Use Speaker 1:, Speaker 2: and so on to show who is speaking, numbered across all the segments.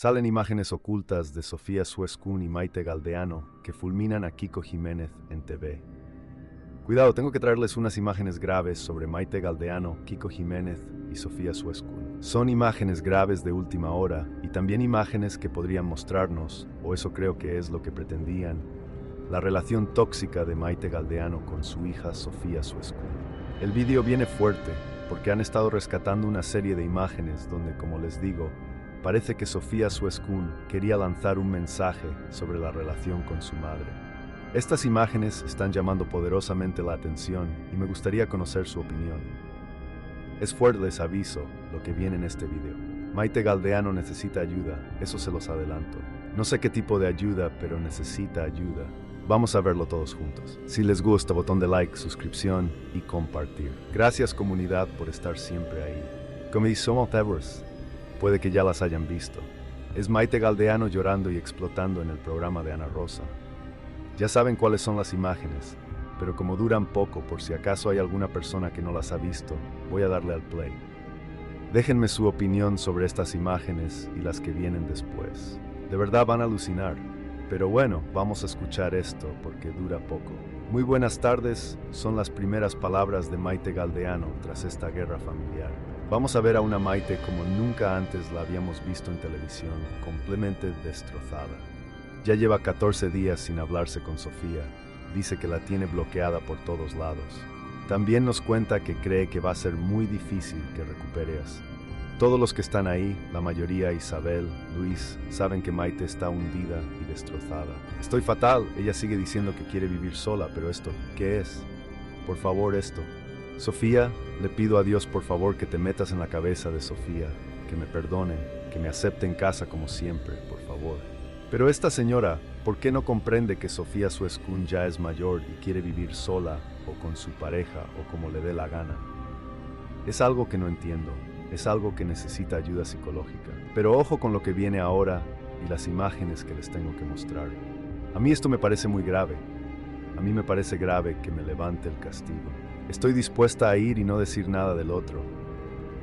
Speaker 1: Salen imágenes ocultas de Sofía Suescun y Maite Galdeano que fulminan a Kiko Jiménez en TV. Cuidado, tengo que traerles unas imágenes graves sobre Maite Galdeano, Kiko Jiménez y Sofía Suescun. Son imágenes graves de última hora y también imágenes que podrían mostrarnos, o eso creo que es lo que pretendían, la relación tóxica de Maite Galdeano con su hija Sofía Suescun. El vídeo viene fuerte porque han estado rescatando una serie de imágenes donde, como les digo, parece que Sofía Suescun quería lanzar un mensaje sobre la relación con su madre. Estas imágenes están llamando poderosamente la atención y me gustaría conocer su opinión. Es fuerte, les aviso, lo que viene en este video. Maite Galdeano necesita ayuda, eso se los adelanto. No sé qué tipo de ayuda, pero necesita ayuda. Vamos a verlo todos juntos. Si les gusta, botón de like, suscripción y compartir. Gracias comunidad por estar siempre ahí. Como dice Evers, puede que ya las hayan visto. Es Maite Galdeano llorando y explotando en el programa de Ana Rosa. Ya saben cuáles son las imágenes, pero como duran poco por si acaso hay alguna persona que no las ha visto, voy a darle al play. Déjenme su opinión sobre estas imágenes y las que vienen después. De verdad van a alucinar. Pero bueno, vamos a escuchar esto porque dura poco. Muy buenas tardes, son las primeras palabras de Maite Galdeano tras esta guerra familiar. Vamos a ver a una Maite como nunca antes la habíamos visto en televisión, completamente destrozada. Ya lleva 14 días sin hablarse con Sofía. Dice que la tiene bloqueada por todos lados. También nos cuenta que cree que va a ser muy difícil que recuperes. Todos los que están ahí, la mayoría Isabel, Luis, saben que Maite está hundida y destrozada. Estoy fatal, ella sigue diciendo que quiere vivir sola, pero esto, ¿qué es? Por favor, esto. Sofía, le pido a Dios por favor que te metas en la cabeza de Sofía, que me perdone, que me acepte en casa como siempre, por favor. Pero esta señora, ¿por qué no comprende que Sofía Suescun ya es mayor y quiere vivir sola o con su pareja o como le dé la gana? Es algo que no entiendo, es algo que necesita ayuda psicológica. Pero ojo con lo que viene ahora y las imágenes que les tengo que mostrar. A mí esto me parece muy grave. A mí me parece grave que me levante el castigo. Estoy dispuesta a ir y no decir nada del otro.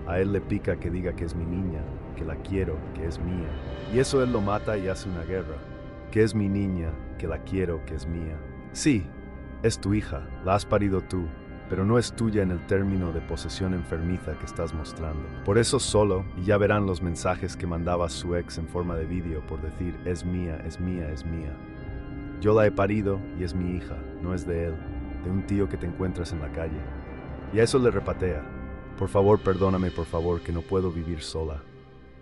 Speaker 1: A él le pica que diga que es mi niña, que la quiero, que es mía. Y eso él lo mata y hace una guerra. Que es mi niña, que la quiero, que es mía. Sí, es tu hija, la has parido tú, pero no es tuya en el término de posesión enfermiza que estás mostrando. Por eso solo, y ya verán los mensajes que mandaba su ex en forma de vídeo por decir, es mía, es mía, es mía. Yo la he parido y es mi hija, no es de él, de un tío que te encuentras en la calle. Y a eso le repatea. Por favor, perdóname, por favor, que no puedo vivir sola.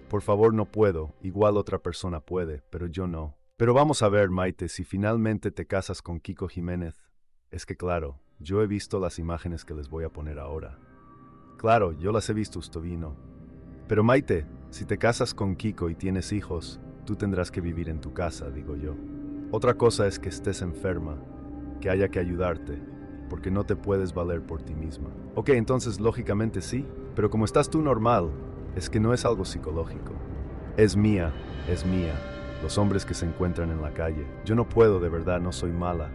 Speaker 1: Por favor, no puedo, igual otra persona puede, pero yo no. Pero vamos a ver, Maite, si finalmente te casas con Kiko Jiménez. Es que claro, yo he visto las imágenes que les voy a poner ahora. Claro, yo las he visto, Ustovino. Pero Maite, si te casas con Kiko y tienes hijos, tú tendrás que vivir en tu casa, digo yo. Otra cosa es que estés enferma, que haya que ayudarte, porque no te puedes valer por ti misma. Ok, entonces lógicamente sí, pero como estás tú normal, es que no es algo psicológico. Es mía, es mía. Los hombres que se encuentran en la calle. Yo no puedo, de verdad, no soy mala.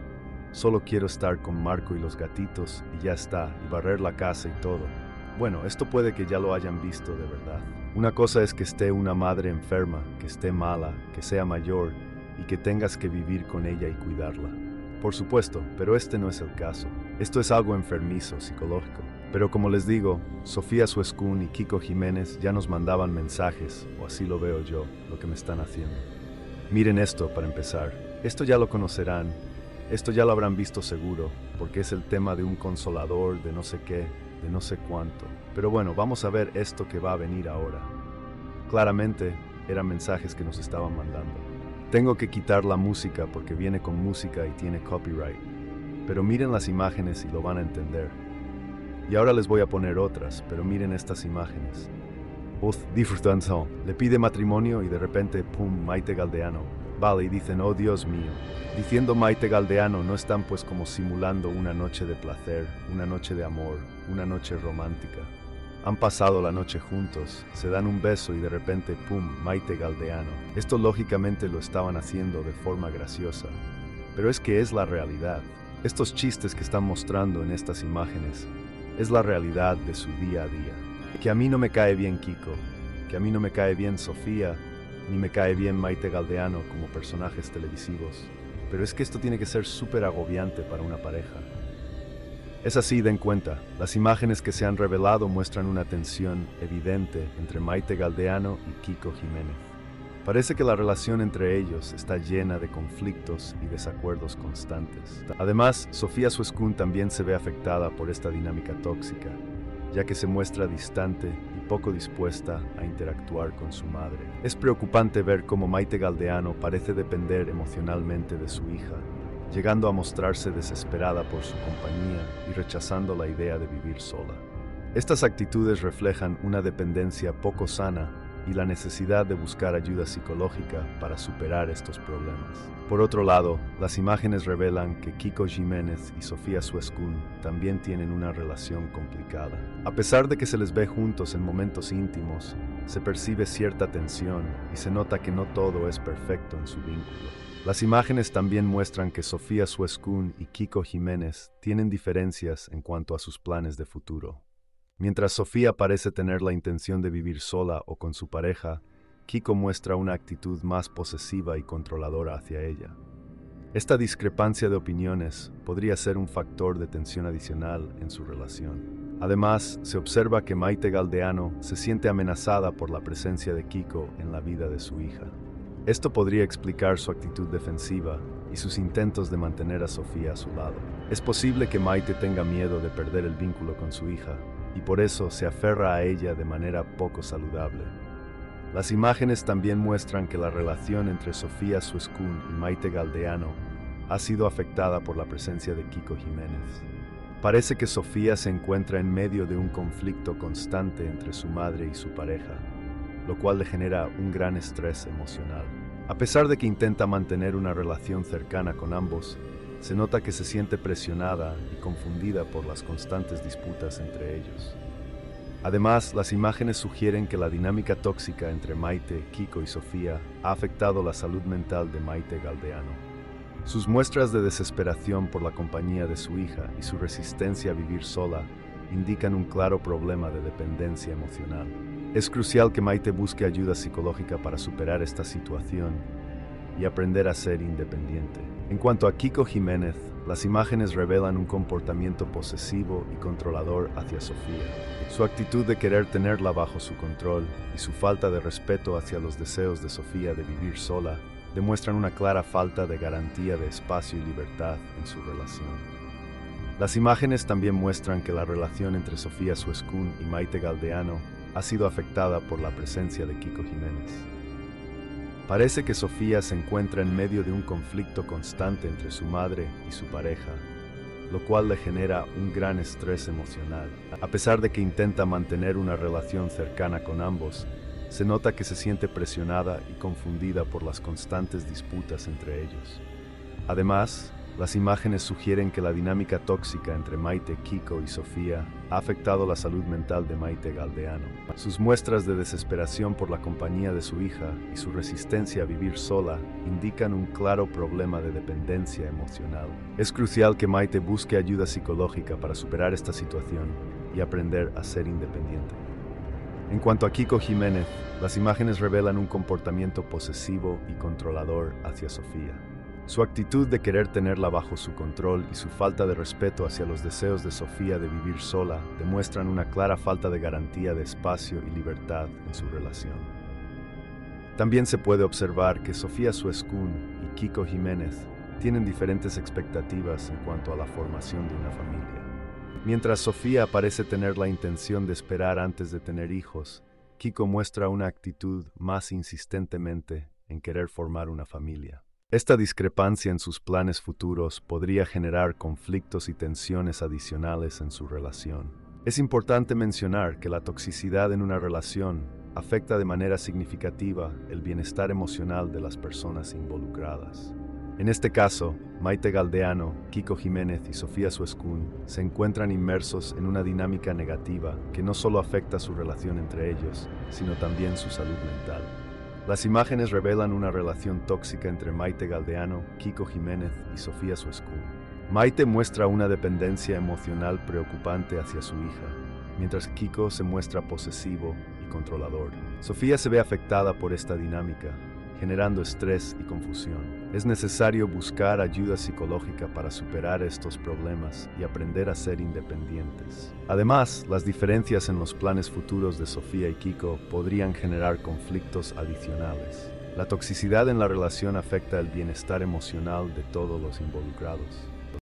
Speaker 1: Solo quiero estar con Marco y los gatitos y ya está, y barrer la casa y todo. Bueno, esto puede que ya lo hayan visto de verdad. Una cosa es que esté una madre enferma, que esté mala, que sea mayor y que tengas que vivir con ella y cuidarla. Por supuesto, pero este no es el caso. Esto es algo enfermizo, psicológico. Pero como les digo, Sofía Suescun y Kiko Jiménez ya nos mandaban mensajes, o así lo veo yo, lo que me están haciendo. Miren esto para empezar. Esto ya lo conocerán, esto ya lo habrán visto seguro, porque es el tema de un consolador, de no sé qué, de no sé cuánto. Pero bueno, vamos a ver esto que va a venir ahora. Claramente, eran mensajes que nos estaban mandando. Tengo que quitar la música porque viene con música y tiene copyright. Pero miren las imágenes y lo van a entender. Y ahora les voy a poner otras, pero miren estas imágenes. Uf, disfrutando. Le pide matrimonio y de repente, pum, Maite Galdeano. Vale, y dicen, oh Dios mío. Diciendo Maite Galdeano, no están pues como simulando una noche de placer, una noche de amor, una noche romántica. Han pasado la noche juntos, se dan un beso y de repente, pum, Maite Galdeano. Esto lógicamente lo estaban haciendo de forma graciosa. Pero es que es la realidad. Estos chistes que están mostrando en estas imágenes es la realidad de su día a día. Que a mí no me cae bien Kiko, que a mí no me cae bien Sofía, ni me cae bien Maite Galdeano como personajes televisivos, pero es que esto tiene que ser súper agobiante para una pareja. Es así, den cuenta, las imágenes que se han revelado muestran una tensión evidente entre Maite Galdeano y Kiko Jiménez. Parece que la relación entre ellos está llena de conflictos y desacuerdos constantes. Además, Sofía Suescún también se ve afectada por esta dinámica tóxica, ya que se muestra distante y poco dispuesta a interactuar con su madre. Es preocupante ver cómo Maite Galdeano parece depender emocionalmente de su hija, llegando a mostrarse desesperada por su compañía y rechazando la idea de vivir sola. Estas actitudes reflejan una dependencia poco sana y la necesidad de buscar ayuda psicológica para superar estos problemas. Por otro lado, las imágenes revelan que Kiko Jiménez y Sofía Suescún también tienen una relación complicada. A pesar de que se les ve juntos en momentos íntimos, se percibe cierta tensión y se nota que no todo es perfecto en su vínculo. Las imágenes también muestran que Sofía Suescún y Kiko Jiménez tienen diferencias en cuanto a sus planes de futuro. Mientras Sofía parece tener la intención de vivir sola o con su pareja, Kiko muestra una actitud más posesiva y controladora hacia ella. Esta discrepancia de opiniones podría ser un factor de tensión adicional en su relación. Además, se observa que Maite Galdeano se siente amenazada por la presencia de Kiko en la vida de su hija. Esto podría explicar su actitud defensiva y sus intentos de mantener a Sofía a su lado. Es posible que Maite tenga miedo de perder el vínculo con su hija y por eso se aferra a ella de manera poco saludable. Las imágenes también muestran que la relación entre Sofía Suescún y Maite Galdeano ha sido afectada por la presencia de Kiko Jiménez. Parece que Sofía se encuentra en medio de un conflicto constante entre su madre y su pareja, lo cual le genera un gran estrés emocional. A pesar de que intenta mantener una relación cercana con ambos, se nota que se siente presionada y confundida por las constantes disputas entre ellos. Además, las imágenes sugieren que la dinámica tóxica entre Maite, Kiko y Sofía ha afectado la salud mental de Maite Galdeano. Sus muestras de desesperación por la compañía de su hija y su resistencia a vivir sola indican un claro problema de dependencia emocional. Es crucial que Maite busque ayuda psicológica para superar esta situación y aprender a ser independiente. En cuanto a Kiko Jiménez, las imágenes revelan un comportamiento posesivo y controlador hacia Sofía. Su actitud de querer tenerla bajo su control y su falta de respeto hacia los deseos de Sofía de vivir sola demuestran una clara falta de garantía de espacio y libertad en su relación. Las imágenes también muestran que la relación entre Sofía Suescún y Maite Galdeano ha sido afectada por la presencia de Kiko Jiménez. Parece que Sofía se encuentra en medio de un conflicto constante entre su madre y su pareja, lo cual le genera un gran estrés emocional. A pesar de que intenta mantener una relación cercana con ambos, se nota que se siente presionada y confundida por las constantes disputas entre ellos. Además, las imágenes sugieren que la dinámica tóxica entre Maite, Kiko y Sofía ha afectado la salud mental de Maite Galdeano. Sus muestras de desesperación por la compañía de su hija y su resistencia a vivir sola indican un claro problema de dependencia emocional. Es crucial que Maite busque ayuda psicológica para superar esta situación y aprender a ser independiente. En cuanto a Kiko Jiménez, las imágenes revelan un comportamiento posesivo y controlador hacia Sofía. Su actitud de querer tenerla bajo su control y su falta de respeto hacia los deseos de Sofía de vivir sola demuestran una clara falta de garantía de espacio y libertad en su relación. También se puede observar que Sofía Suescún y Kiko Jiménez tienen diferentes expectativas en cuanto a la formación de una familia. Mientras Sofía parece tener la intención de esperar antes de tener hijos, Kiko muestra una actitud más insistentemente en querer formar una familia. Esta discrepancia en sus planes futuros podría generar conflictos y tensiones adicionales en su relación. Es importante mencionar que la toxicidad en una relación afecta de manera significativa el bienestar emocional de las personas involucradas. En este caso, Maite Galdeano, Kiko Jiménez y Sofía Suescún se encuentran inmersos en una dinámica negativa que no solo afecta su relación entre ellos, sino también su salud mental. Las imágenes revelan una relación tóxica entre Maite Galdeano, Kiko Jiménez y Sofía Suescú. Maite muestra una dependencia emocional preocupante hacia su hija, mientras Kiko se muestra posesivo y controlador. Sofía se ve afectada por esta dinámica, generando estrés y confusión. Es necesario buscar ayuda psicológica para superar estos problemas y aprender a ser independientes. Además, las diferencias en los planes futuros de Sofía y Kiko podrían generar conflictos adicionales. La toxicidad en la relación afecta el bienestar emocional de todos los involucrados.